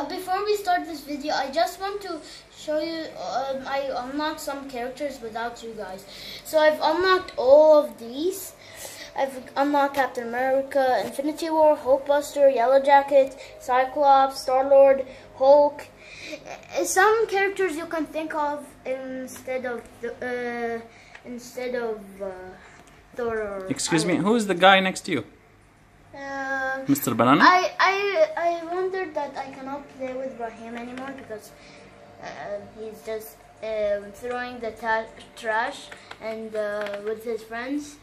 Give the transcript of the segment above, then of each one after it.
uh, before we start this video, I just want to show you. Um, I unlocked some characters without you guys. So I've unlocked all of these. I've unlocked Captain America, Infinity War, Hulkbuster, Yellow Jacket, Cyclops, Star Lord, Hulk. Uh, Some characters you can think of instead of the, uh, instead of uh, Thor. Or Excuse me, who's the guy next to you? Mr. Banana? I, I, That I cannot play with Brahim anymore because uh, he's just um throwing the trash and uh, with his friends.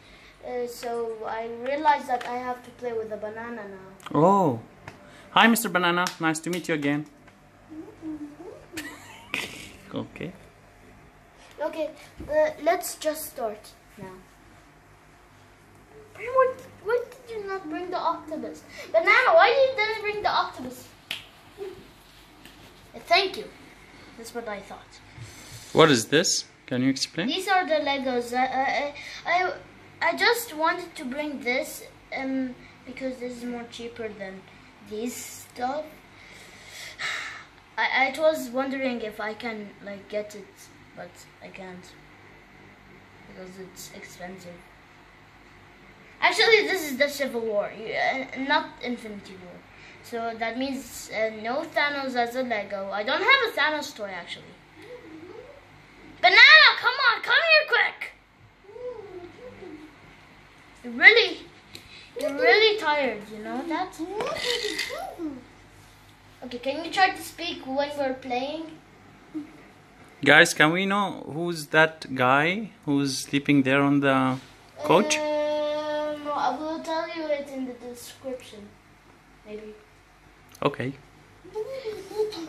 Uh, so I realized that I have to play with a banana now. Oh. Hi, Mr. Banana. Nice to meet you again. okay. Okay, uh, let's just start now. What, why did you not bring the octopus? Banana, why did you didn't bring the octopus? Uh, Thank you. That's what I thought. What is this? Can you explain? These are the Legos. I, I, I, I just wanted to bring this um, because this is more cheaper than these stuff. I, I was wondering if I can like get it, but I can't because it's expensive. Actually, this is the Civil War, not Infinity War. So that means uh, no Thanos as a Lego. I don't have a Thanos toy actually. Banana, come on, come here quick. You're really, you're really tired. You know that? Okay, can you try to speak when we're playing? Guys, can we know who's that guy who's sleeping there on the couch? Um, I will tell you it in the description. Maybe. Okay.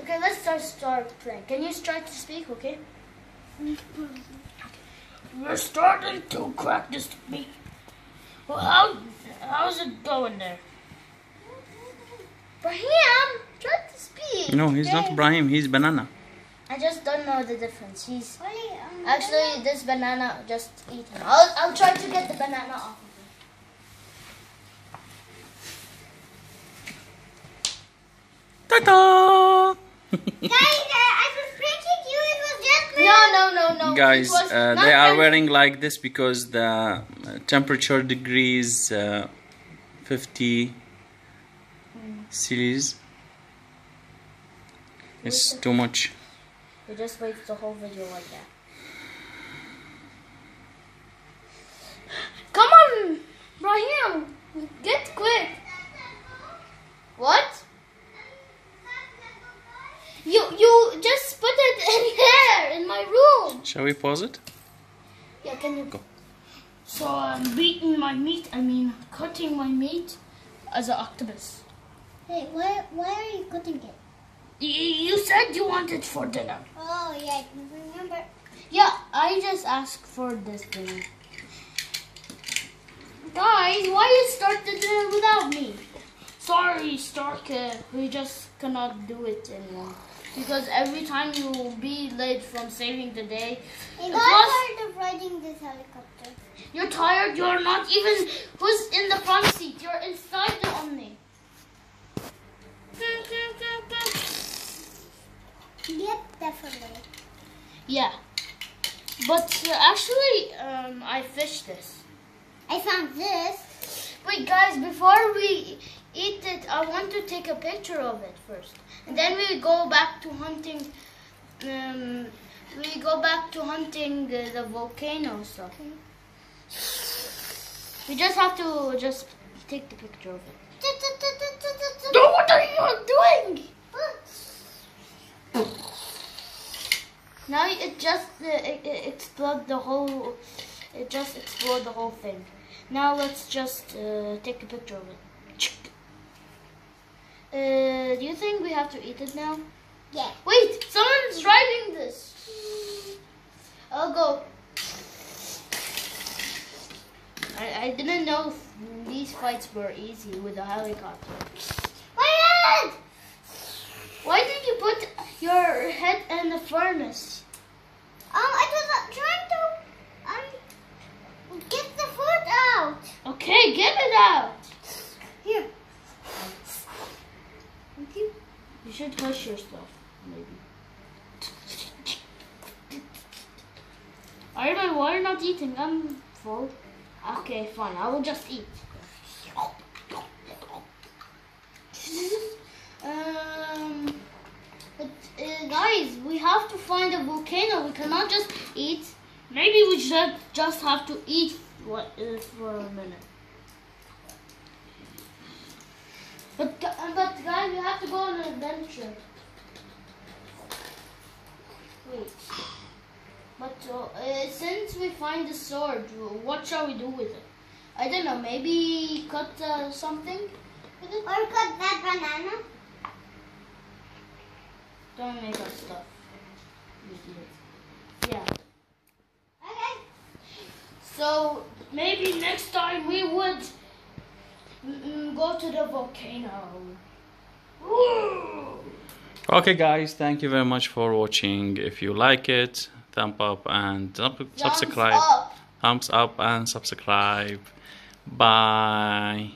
Okay, let's start start playing. Can you try to speak? Okay. We're starting to crack this speak. Well, how how's it going there? Brahim, try to speak. No, he's not okay? Ibrahim, he's Banana. I just don't know the difference. He's um, actually this banana. Just eat him. I'll I'll try to get the banana off. of him. Ta-da! No, no, no, no. Guys, It was uh, not they are wearing like this because the uh, temperature degrees uh, 50 Celsius. It's too much. We just wait the whole video like that. Come on, Brahim, get quick. What? You you just put it in here in my room. Shall we pause it? Yeah, can you Go. So I'm beating my meat. I mean, cutting my meat as an octopus. Hey, why, why are you cutting it? Y- you said you wanted for dinner. Oh, yeah, remember. Yeah, I just asked for this dinner. Guys, why you start the dinner without me? Sorry, Stark, uh, we just cannot do it anymore. Because every time you will be late from saving the day. I'm tired of riding this helicopter. you're tired, you're not even. Who's in the front seat? You're inside the Omni. Yep, definitely. Yeah. But uh, actually, um, I fished this. I found this. Wait, guys, before we eat it, I want to take a picture of it first. And then we go back to hunting. Um, we go back to hunting uh, the volcano stuff. We just have to just take the picture of it. No, what are you doing? Now it just uh, it, it explode the whole. It just explode the whole thing. Now let's just uh, take a picture of it. Uh, do you think we have to eat it now? Yeah. Wait, someone's driving this. I'll go. I, I didn't know these fights were easy with a helicopter. My head! Why did you put your head in the furnace? Um, I was uh, trying to um get the food out. Okay, get it out. Here. Thank you. You should hush your stuff, maybe. Iron, why are you not eating? I'm full. Okay, fine. I will just eat. um, but uh, guys, we have to find a volcano. We cannot just eat. Maybe we should just have to eat what, uh, for a minute. But, gu- uh, we have to go on an adventure. Wait. But uh, uh, since we find the sword, what shall we do with it? I don't know. Maybe cut uh, something with it. Or cut that banana. Don't make us stuff. Yeah. Okay. So maybe next time we would mm, mm, go to the volcano. Woo! Okay, guys, thank you very much for watching. If you like it, thumb up and sub- Thumbs subscribe. up. Thumbs up and subscribe. Bye.